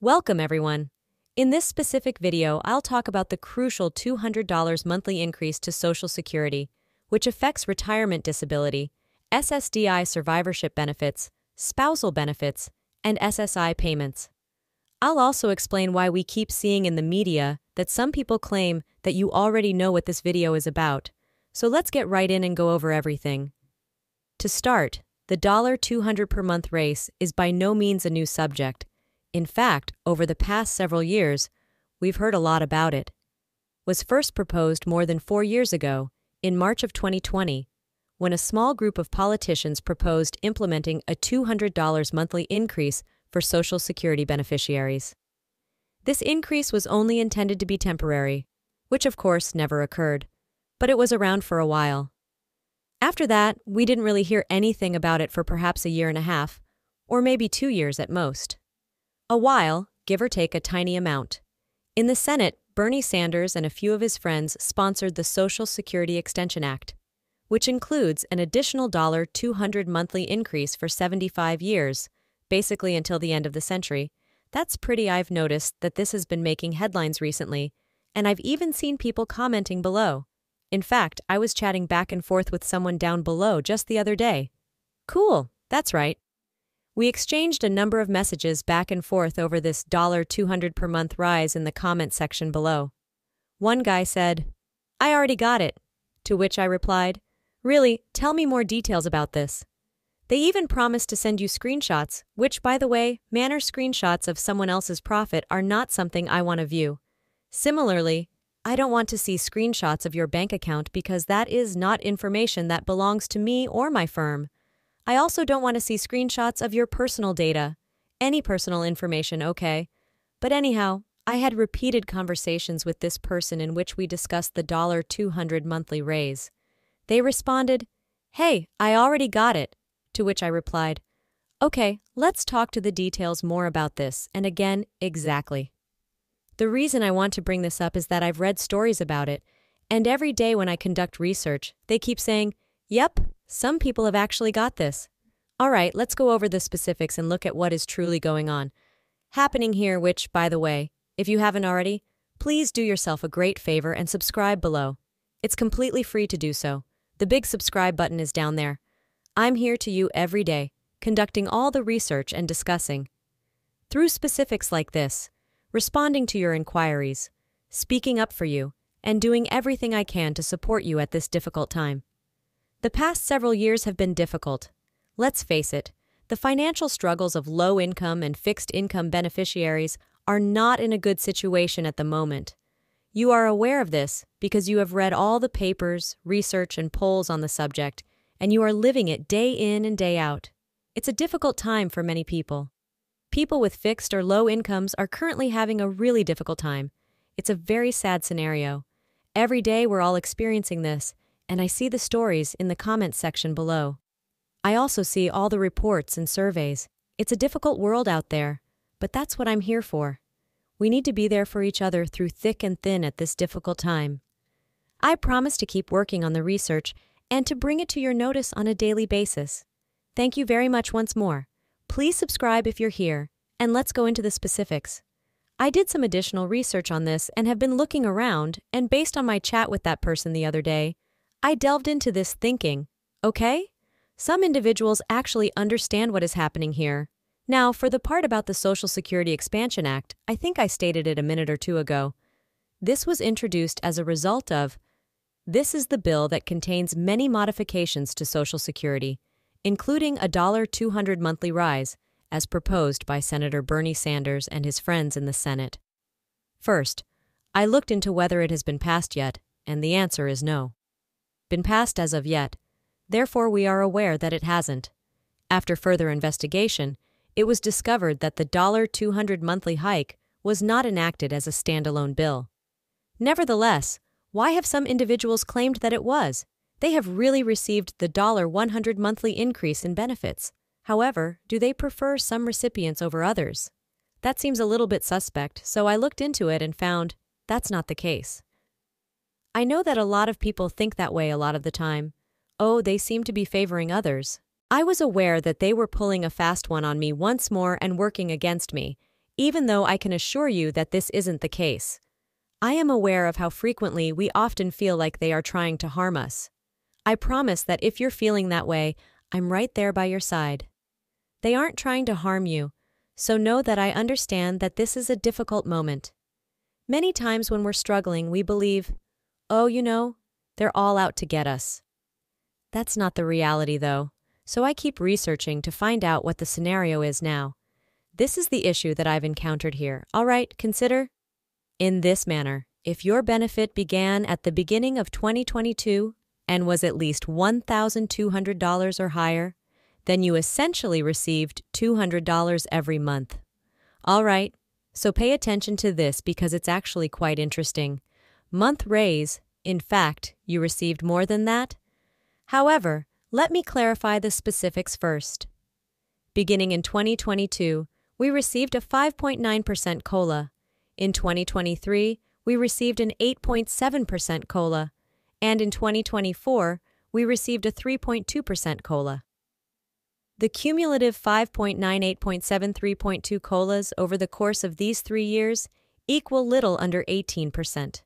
Welcome, everyone. In this specific video, I'll talk about the crucial $200 monthly increase to Social Security, which affects retirement disability, SSDI survivorship benefits, spousal benefits, and SSI payments. I'll also explain why we keep seeing in the media that some people claim that you already know what this video is about. So let's get right in and go over everything. To start, the $200 per month race is by no means a new subject. In fact, over the past several years, we've heard a lot about it. Was first proposed more than four years ago, in March of 2020, when a small group of politicians proposed implementing a $200 monthly increase for Social Security beneficiaries. This increase was only intended to be temporary, which of course never occurred, but it was around for a while. After that, we didn't really hear anything about it for perhaps a year and a half, or maybe two years at most. A while, give or take a tiny amount. In the Senate, Bernie Sanders and a few of his friends sponsored the Social Security Extension Act, which includes an additional $200 monthly increase for 75 years, basically until the end of the century. That's pretty I've noticed that this has been making headlines recently, and I've even seen people commenting below. In fact, I was chatting back and forth with someone down below just the other day. Cool, that's right. We exchanged a number of messages back and forth over this $200 per month rise in the comment section below. One guy said, I already got it. To which I replied, Really, tell me more details about this. They even promised to send you screenshots, which, by the way, manner screenshots of someone else's profit are not something I want to view. Similarly, I don't want to see screenshots of your bank account because that is not information that belongs to me or my firm. I also don't want to see screenshots of your personal data. Any personal information, okay. But anyhow, I had repeated conversations with this person in which we discussed the $200 monthly raise. They responded, Hey, I already got it. To which I replied, Okay, let's talk to the details more about this, and again, exactly. The reason I want to bring this up is that I've read stories about it, and every day when I conduct research, they keep saying, Yep, some people have actually got this. All right, let's go over the specifics and look at what is truly going on. Happening here, which, by the way, if you haven't already, please do yourself a great favor and subscribe below. It's completely free to do so. The big subscribe button is down there. I'm here to you every day, conducting all the research and discussing. Through specifics like this, responding to your inquiries, speaking up for you, and doing everything I can to support you at this difficult time. The past several years have been difficult. Let's face it, the financial struggles of low income and fixed income beneficiaries are not in a good situation at the moment. You are aware of this because you have read all the papers, research, and polls on the subject, and you are living it day in and day out. It's a difficult time for many people. People with fixed or low incomes are currently having a really difficult time. It's a very sad scenario. Every day we're all experiencing this, and I see the stories in the comments section below. I also see all the reports and surveys. It's a difficult world out there, but that's what I'm here for. We need to be there for each other through thick and thin at this difficult time. I promise to keep working on the research and to bring it to your notice on a daily basis. Thank you very much once more. Please subscribe if you're here, and let's go into the specifics. I did some additional research on this and have been looking around, and based on my chat with that person the other day, I delved into this thinking, okay? Some individuals actually understand what is happening here. Now, for the part about the Social Security Expansion Act, I think I stated it a minute or two ago. This was introduced as a result of this is the bill that contains many modifications to Social Security including a $200 monthly rise, as proposed by Senator Bernie Sanders and his friends in the Senate. First, I looked into whether it has been passed yet, and the answer is no. Been passed as of yet, therefore we are aware that it hasn't. After further investigation, it was discovered that the $200 monthly hike was not enacted as a standalone bill. Nevertheless, why have some individuals claimed that it was, they have really received the $100 monthly increase in benefits. However, do they prefer some recipients over others? That seems a little bit suspect, so I looked into it and found that's not the case. I know that a lot of people think that way a lot of the time. Oh, they seem to be favoring others. I was aware that they were pulling a fast one on me once more and working against me. even though I can assure you that this isn't the case. I am aware of how frequently we often feel like they are trying to harm us. I promise that if you're feeling that way, I'm right there by your side. They aren't trying to harm you, so know that I understand that this is a difficult moment. Many times when we're struggling, we believe, oh, you know, they're all out to get us. That's not the reality, though, so I keep researching to find out what the scenario is now. This is the issue that I've encountered here. All right, consider in this manner. If your benefit began at the beginning of 2022 and was at least $1,200 or higher, then you essentially received $200 every month. All right, so pay attention to this because it's actually quite interesting. Month raise, in fact, you received more than that. However, let me clarify the specifics first. Beginning in 2022, we received a 5.9% COLA. In 2023, we received an 8.7% COLA. And in 2024, we received a 3.2% COLA. The cumulative 5.98.73.2 COLAs over the course of these three years equal little under 18%.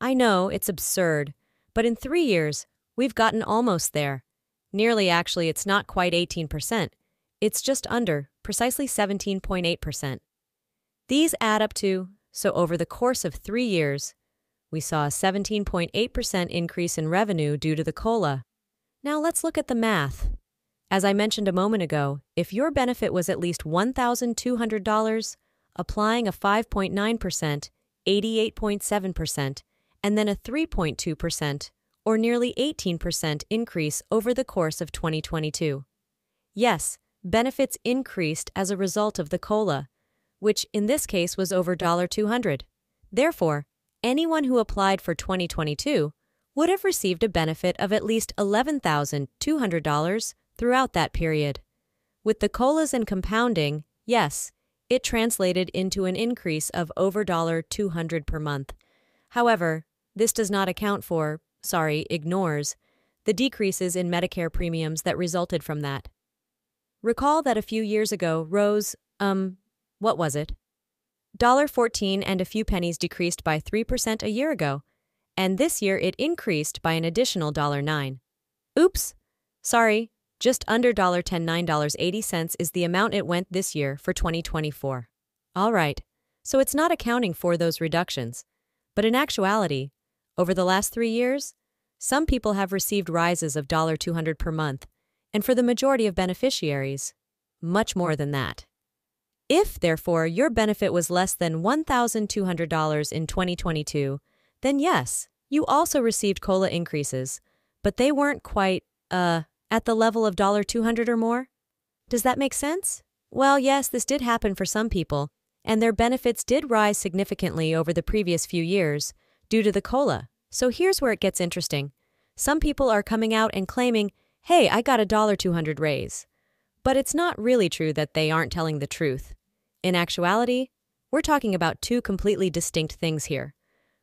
I know it's absurd, but in three years, we've gotten almost there. Nearly actually, it's not quite 18%. It's just under, precisely 17.8%. These add up to, so over the course of three years, we saw a 17.8% increase in revenue due to the COLA. Now let's look at the math. As I mentioned a moment ago, if your benefit was at least $1,200, applying a 5.9%, 88.7%, and then a 3.2%, or nearly 18% increase over the course of 2022. Yes, benefits increased as a result of the COLA, which in this case was over 200. Therefore, anyone who applied for 2022 would have received a benefit of at least $11,200 throughout that period. With the COLAs and compounding, yes, it translated into an increase of over 200 per month. However, this does not account for, sorry, ignores, the decreases in Medicare premiums that resulted from that. Recall that a few years ago, Rose, um, what was it? $14 and a few pennies decreased by 3% a year ago, and this year it increased by an additional $9. Oops! Sorry, just under $10 $9.80 is the amount it went this year for 2024. All right, so it's not accounting for those reductions. But in actuality, over the last three years, some people have received rises of $200 per month, and for the majority of beneficiaries, much more than that. If, therefore, your benefit was less than $1,200 in 2022, then yes, you also received COLA increases, but they weren't quite, uh, at the level of $200 or more. Does that make sense? Well, yes, this did happen for some people, and their benefits did rise significantly over the previous few years due to the COLA. So here's where it gets interesting. Some people are coming out and claiming, hey, I got a $200 raise. But it's not really true that they aren't telling the truth. In actuality, we're talking about two completely distinct things here.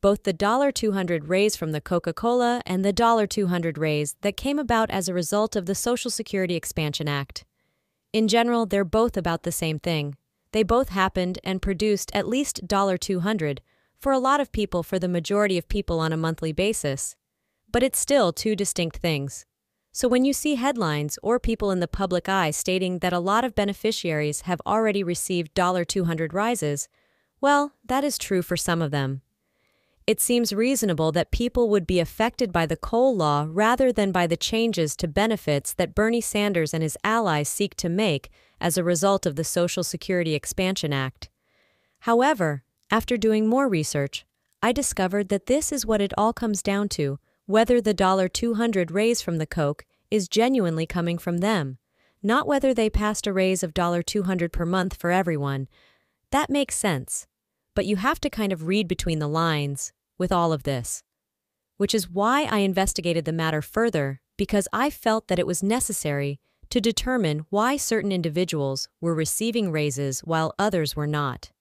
Both the $200 raise from the Coca-Cola and the $200 raise that came about as a result of the Social Security Expansion Act. In general, they're both about the same thing. They both happened and produced at least $200 for a lot of people for the majority of people on a monthly basis. But it's still two distinct things. So when you see headlines or people in the public eye stating that a lot of beneficiaries have already received $200 rises, well, that is true for some of them. It seems reasonable that people would be affected by the COLA rather than by the changes to benefits that Bernie Sanders and his allies seek to make as a result of the Social Security Expansion Act. However, after doing more research, I discovered that this is what it all comes down to whether the $200 raise from the Coke is genuinely coming from them, not whether they passed a raise of $200 per month for everyone. That makes sense, but you have to kind of read between the lines with all of this. Which is why I investigated the matter further, because I felt that it was necessary to determine why certain individuals were receiving raises while others were not.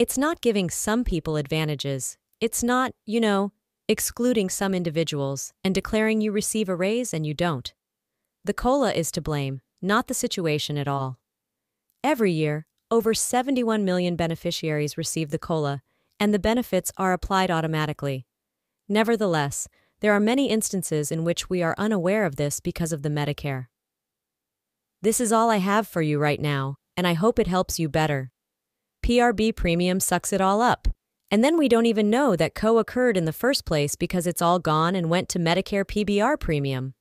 It's not giving some people advantages. It's not, you know, excluding some individuals, and declaring you receive a raise and you don't. The COLA is to blame, not the situation at all. Every year, Over 71 million beneficiaries receive the COLA, and the benefits are applied automatically. Nevertheless, there are many instances in which we are unaware of this because of the Medicare. This is all I have for you right now, and I hope it helps you better. PRB premium sucks it all up. And then we don't even know that CO occurred in the first place because it's all gone and went to Medicare PBR premium.